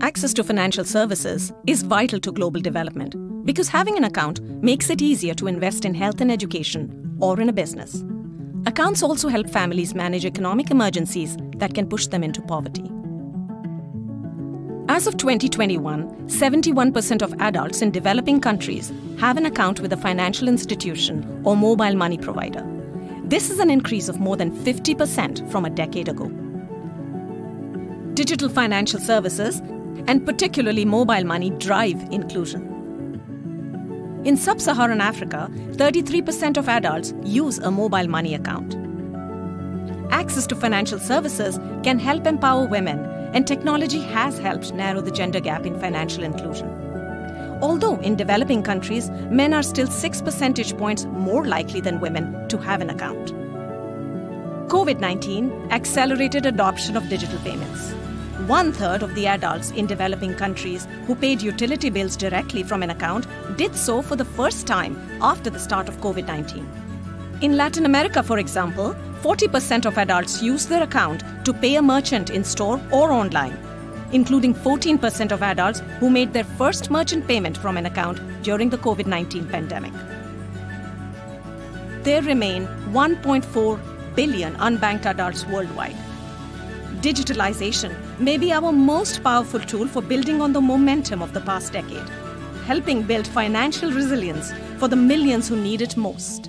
Access to financial services is vital to global development because having an account makes it easier to invest in health and education or in a business. Accounts also help families manage economic emergencies that can push them into poverty. As of 2021, 71% of adults in developing countries have an account with a financial institution or mobile money provider. This is an increase of more than 50% from a decade ago. Digital financial services, and particularly mobile money, drive inclusion. In sub Saharan Africa, 33% of adults use a mobile money account. Access to financial services can help empower women, and technology has helped narrow the gender gap in financial inclusion. Although in developing countries, men are still 6 percentage points more likely than women to have an account. COVID 19 accelerated adoption of digital payments. One third of the adults in developing countries who paid utility bills directly from an account did so for the first time after the start of COVID 19. In Latin America, for example, 40% of adults use their account to pay a merchant in store or online, including 14% of adults who made their first merchant payment from an account during the COVID 19 pandemic. There remain 1.4 billion unbanked adults worldwide. Digitalization may be our most powerful tool for building on the momentum of the past decade, helping build financial resilience for the millions who need it most.